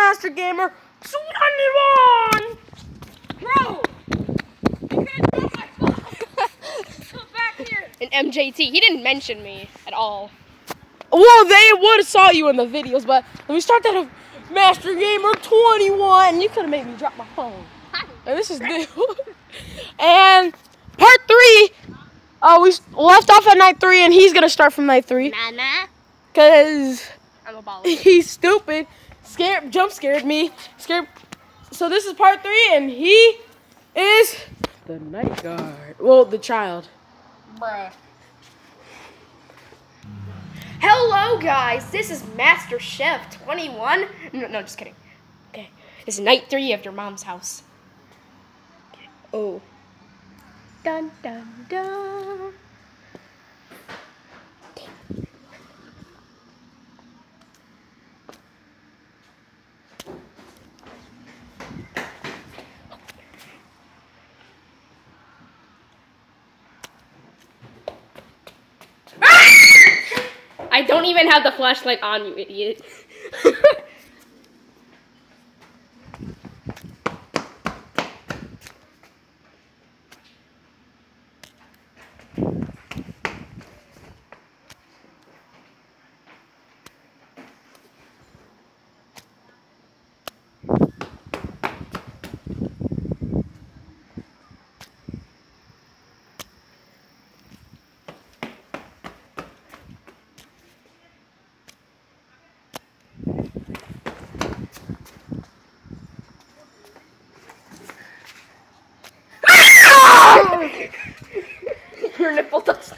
Master Gamer 21! Bro! You could've dropped my phone. Come back here. And MJT, he didn't mention me at all. Well, they would have saw you in the videos, but let me start that off. Master Gamer 21. You could have made me drop my phone. And this is new. and part three, uh, we left off at night three, and he's gonna start from night three, Nah, nah. cause I'm a baller. he's stupid, scared, jump scared me, scared. So this is part three, and he is the night guard. Well, the child. Bruh. Hello, guys. This is Master Chef 21. No, no, just kidding. Okay. This is night three of your mom's house. Oh. Dun, dun, dun. I don't even have the flashlight on, you idiot.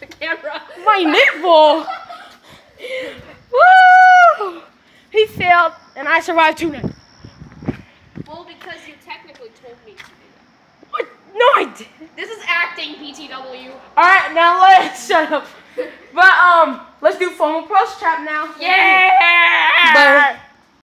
the camera. My nipple. Woo! He failed, and I survived two nights. Well, because you technically told me to do that. What? No, I did. This is acting, PTW. All right, now let's shut up. But um, let's do Fomo Plus Trap now. Yeah! But